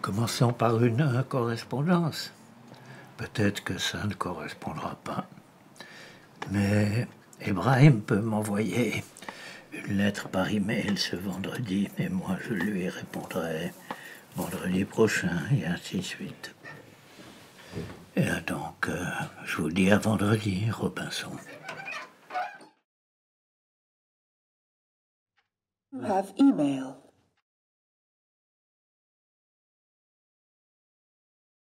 Commençons par une correspondance. Peut-être que ça ne correspondra pas. Mais Ibrahim peut m'envoyer une lettre par email ce vendredi, et moi je lui répondrai vendredi prochain, et ainsi de suite. Et donc, euh, je vous dis à vendredi, Robinson. Have email.